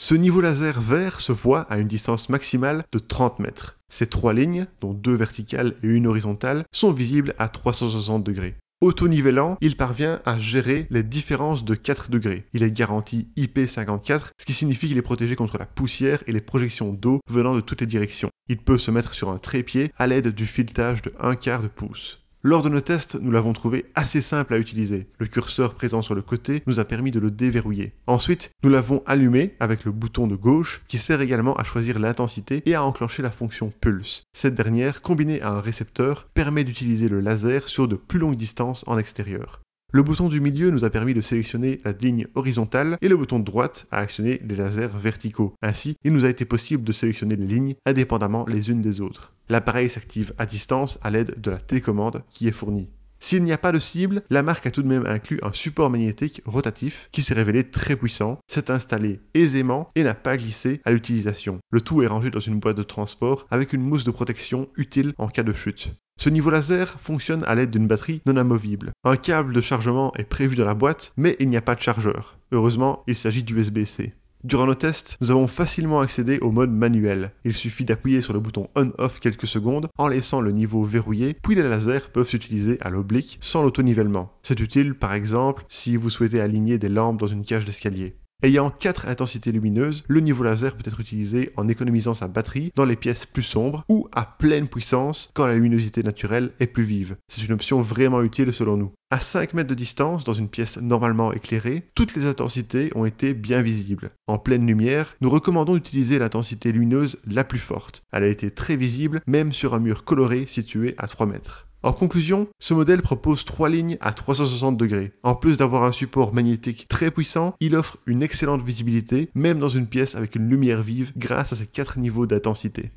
Ce niveau laser vert se voit à une distance maximale de 30 mètres. Ces trois lignes, dont deux verticales et une horizontale, sont visibles à 360 degrés. Auto-nivellant, il parvient à gérer les différences de 4 degrés. Il est garanti IP54, ce qui signifie qu'il est protégé contre la poussière et les projections d'eau venant de toutes les directions. Il peut se mettre sur un trépied à l'aide du filetage de 1 quart de pouce. Lors de nos tests, nous l'avons trouvé assez simple à utiliser. Le curseur présent sur le côté nous a permis de le déverrouiller. Ensuite, nous l'avons allumé avec le bouton de gauche qui sert également à choisir l'intensité et à enclencher la fonction pulse. Cette dernière, combinée à un récepteur, permet d'utiliser le laser sur de plus longues distances en extérieur. Le bouton du milieu nous a permis de sélectionner la ligne horizontale et le bouton de droite a actionné les lasers verticaux. Ainsi, il nous a été possible de sélectionner les lignes indépendamment les unes des autres. L'appareil s'active à distance à l'aide de la télécommande qui est fournie. S'il n'y a pas de cible, la marque a tout de même inclus un support magnétique rotatif qui s'est révélé très puissant, s'est installé aisément et n'a pas glissé à l'utilisation. Le tout est rangé dans une boîte de transport avec une mousse de protection utile en cas de chute. Ce niveau laser fonctionne à l'aide d'une batterie non amovible. Un câble de chargement est prévu dans la boîte, mais il n'y a pas de chargeur. Heureusement, il s'agit d'USB-C. Durant nos tests, nous avons facilement accédé au mode manuel. Il suffit d'appuyer sur le bouton on-off quelques secondes en laissant le niveau verrouillé, puis les lasers peuvent s'utiliser à l'oblique sans l'auto-nivellement. C'est utile par exemple si vous souhaitez aligner des lampes dans une cage d'escalier. Ayant 4 intensités lumineuses, le niveau laser peut être utilisé en économisant sa batterie dans les pièces plus sombres ou à pleine puissance quand la luminosité naturelle est plus vive. C'est une option vraiment utile selon nous. À 5 mètres de distance, dans une pièce normalement éclairée, toutes les intensités ont été bien visibles. En pleine lumière, nous recommandons d'utiliser l'intensité lumineuse la plus forte. Elle a été très visible même sur un mur coloré situé à 3 mètres. En conclusion, ce modèle propose trois lignes à 360 degrés. En plus d'avoir un support magnétique très puissant, il offre une excellente visibilité, même dans une pièce avec une lumière vive, grâce à ses quatre niveaux d'intensité.